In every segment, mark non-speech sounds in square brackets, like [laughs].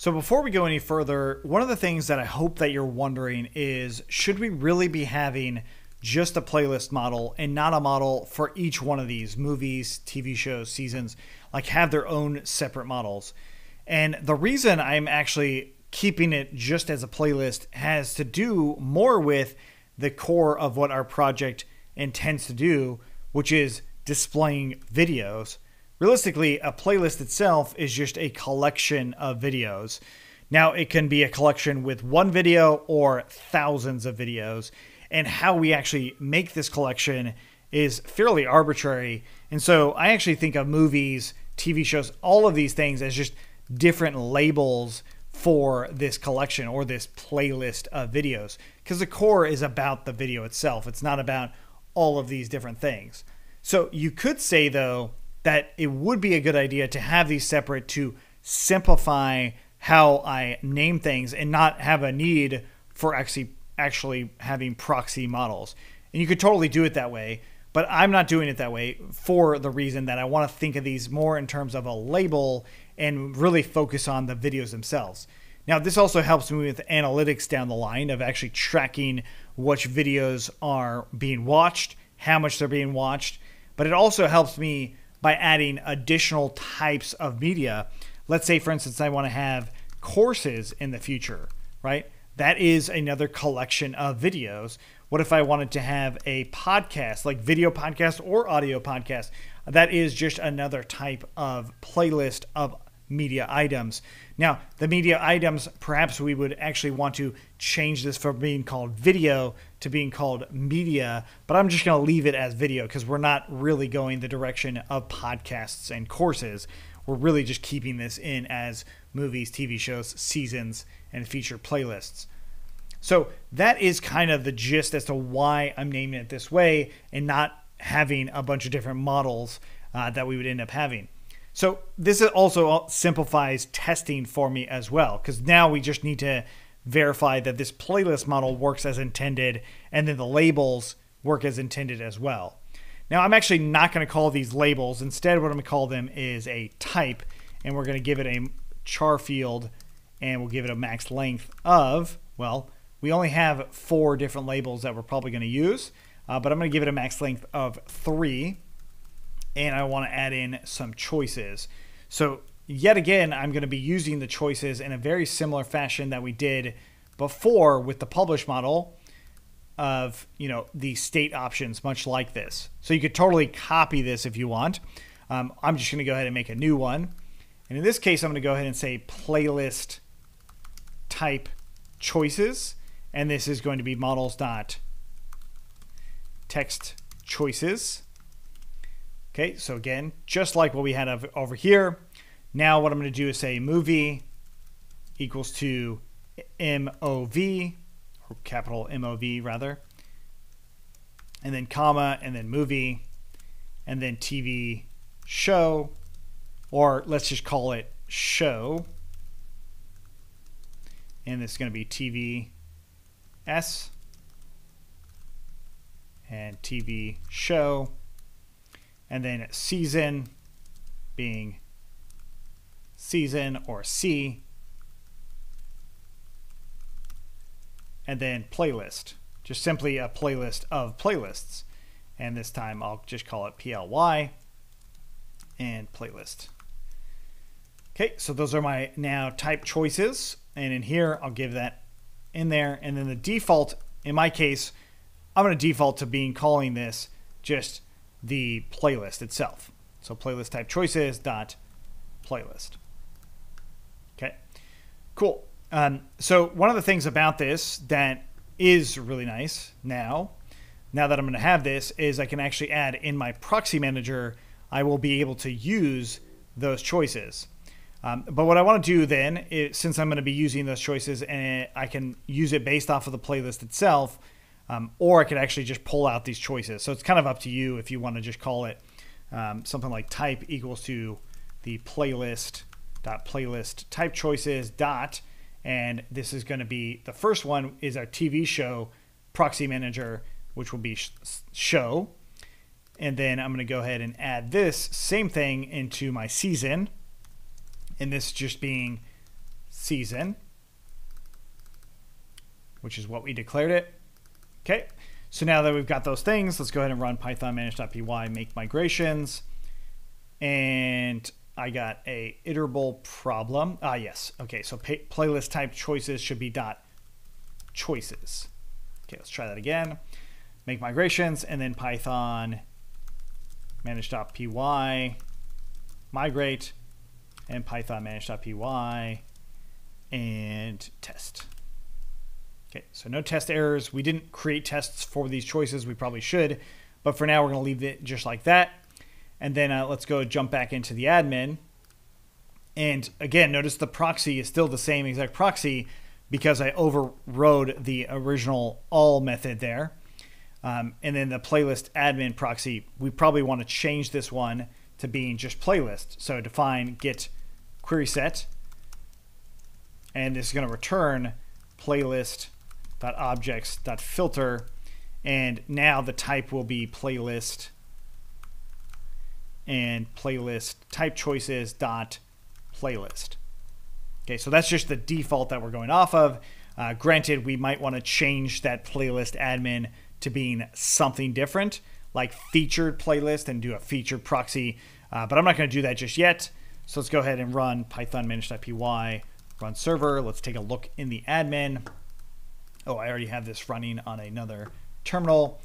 So before we go any further, one of the things that I hope that you're wondering is should we really be having just a playlist model and not a model for each one of these movies, TV shows, seasons, like have their own separate models? And the reason I'm actually keeping it just as a playlist has to do more with the core of what our project intends to do, which is displaying videos. Realistically, a playlist itself is just a collection of videos. Now, it can be a collection with one video or thousands of videos. And how we actually make this collection is fairly arbitrary. And so I actually think of movies, TV shows, all of these things as just different labels for this collection or this playlist of videos because the core is about the video itself. It's not about all of these different things. So you could say, though, that it would be a good idea to have these separate to simplify how I name things and not have a need for actually actually having proxy models. And you could totally do it that way, but I'm not doing it that way for the reason that I want to think of these more in terms of a label and really focus on the videos themselves. Now, this also helps me with analytics down the line of actually tracking which videos are being watched, how much they're being watched, but it also helps me by adding additional types of media. Let's say, for instance, I want to have courses in the future, right? That is another collection of videos. What if I wanted to have a podcast, like video podcast or audio podcast? That is just another type of playlist of media items. Now, the media items, perhaps we would actually want to change this from being called video to being called media, but I'm just going to leave it as video because we're not really going the direction of podcasts and courses. We're really just keeping this in as movies, TV shows, seasons, and feature playlists. So that is kind of the gist as to why I'm naming it this way and not having a bunch of different models uh, that we would end up having. So this also simplifies testing for me as well, because now we just need to verify that this playlist model works as intended, and then the labels work as intended as well. Now I'm actually not going to call these labels. Instead, what I'm going to call them is a type, and we're going to give it a char field, and we'll give it a max length of, well, we only have four different labels that we're probably going to use, uh, but I'm going to give it a max length of three and I want to add in some choices. So yet again, I'm going to be using the choices in a very similar fashion that we did before with the publish model of, you know, the state options, much like this. So you could totally copy this if you want. Um, I'm just going to go ahead and make a new one. And in this case, I'm going to go ahead and say playlist type choices. And this is going to be models dot text choices. Okay, so again, just like what we had over here, now what I'm going to do is say movie equals to MOV, or capital MOV rather, and then comma, and then movie, and then TV show, or let's just call it show. And is going to be TV S and TV show and then season being season or C, and then playlist, just simply a playlist of playlists. And this time I'll just call it PLY and playlist. Okay, so those are my now type choices. And in here, I'll give that in there. And then the default, in my case, I'm to default to being calling this just the playlist itself. So playlist type choices dot playlist. Okay, cool. Um, so one of the things about this that is really nice now, now that I'm going to have this, is I can actually add in my proxy manager. I will be able to use those choices. Um, but what I want to do then, is, since I'm going to be using those choices and I can use it based off of the playlist itself, um, or I could actually just pull out these choices. So it's kind of up to you if you want to just call it um, something like type equals to the playlist dot playlist type choices dot, and this is going to be the first one is our TV show proxy manager, which will be sh- show, and then I'm going to go ahead and add this same thing into my season, and this just being season, which is what we declared it. Okay, so now that we've got those things, let's go ahead and run python manage.py make migrations. And I got a iterable problem. Ah, yes. Okay, so pay, playlist type choices should be dot choices. Okay, let's try that again. Make migrations and then python manage.py migrate and python manage.py and test. Okay, so no test errors. We didn't create tests for these choices. We probably should, but for now we're going to leave it just like that. And then uh, let's go jump back into the admin. And again, notice the proxy is still the same exact proxy because I overrode the original all method there. Um, and then the playlist admin proxy, we probably want to change this one to being just playlist. So define get query set, and this is going to return playlist.objects.filter, and now the type will be playlist and playlist type choices dot playlist. Okay, so that's just the default that we're going off of. Uh, granted, we might want to change that playlist admin to being something different, like featured playlist and do a featured proxy. Uh, but I'm not going to do that just yet. So let's go ahead and run python manage.py, run server. Let's take a look in the admin. Oh, I already have this running on another terminal.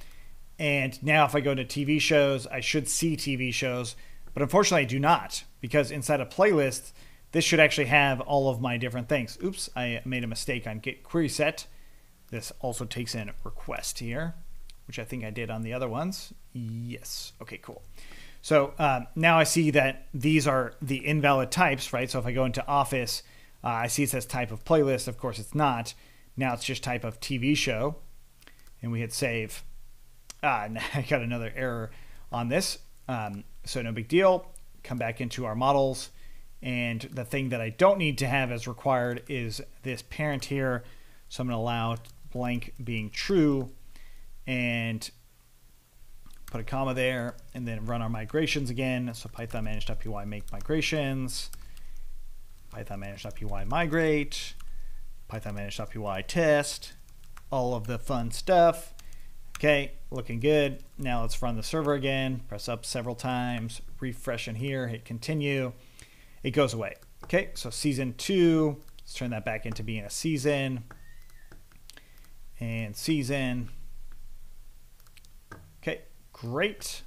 And now if I go to TV shows, I should see TV shows, but unfortunately I do not because inside a playlist, this should actually have all of my different things. Oops, I made a mistake on get query set. This also takes in request here, which I think I did on the other ones. Yes. Okay, cool. So um, now I see that these are the invalid types, right? So if I go into Office, uh, I see it says type of playlist. Of course, it's not. Now it's just type of TV show. And we hit save. Ah, [laughs] I got another error on this. Um, so no big deal. Come back into our models. And the thing that I don't need to have as required is this parent here. So I'm going to allow blank being true and put a comma there and then run our migrations again. So python manage.py make migrations, python manage.py migrate, python manage.py test, all of the fun stuff. Okay, looking good. Now let's run the server again, press up several times, refresh in here, hit continue. It goes away. Okay, so season two, let's turn that back into being a season. And season. Okay, great.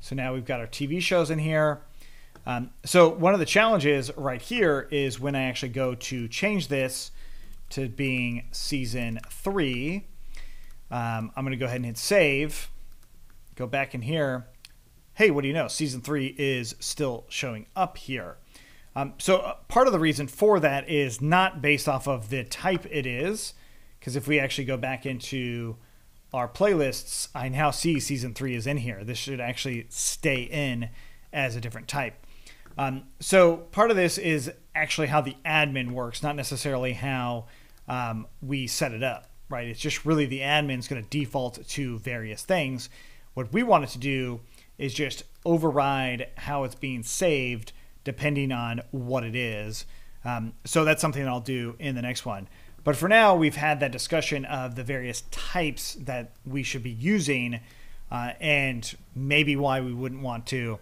So now we've got our TV shows in here. Um, so one of the challenges right here is when I actually go to change this to being season three, um, I'm going to go ahead and hit save. Go back in here. Hey, what do you know? Season three is still showing up here. Um, so uh, part of the reason for that is not based off of the type it is, because if we actually go back into our playlists, I now see season three is in here. This should actually stay in as a different type. Um, so part of this is actually how the admin works, not necessarily how um, we set it up right? It's just really the admin's going to default to various things. What we wanted to do is just override how it's being saved depending on what it is. Um, so that's something that I'll do in the next one. But for now, we've had that discussion of the various types that we should be using uh, and maybe why we wouldn't want to.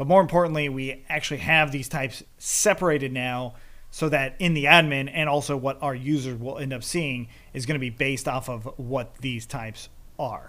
But more importantly, we actually have these types separated now so that in the admin and also what our users will end up seeing is going to be based off of what these types are.